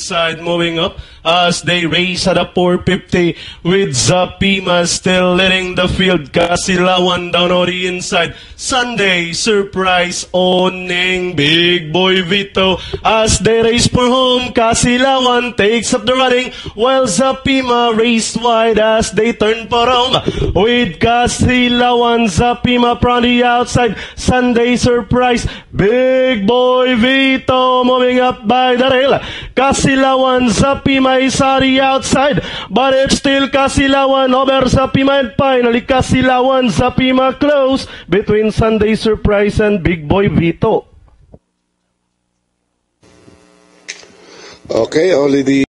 Side moving up as they race at a 450 with Zapima still leading the field. Kasilawan down on the inside. Sunday surprise owning Big Boy Vito as they race for home. Kasilawan takes up the running while Zapima race wide as they turn for home with Kasilawan. Zapima from the outside. Sunday surprise. Big Boy Vito moving up by the rail. Is on the outside, but it's still Kasilawan over Zapima and finally Kasilawan Zapima close between Sunday Surprise and Big Boy Vito. Okay, only the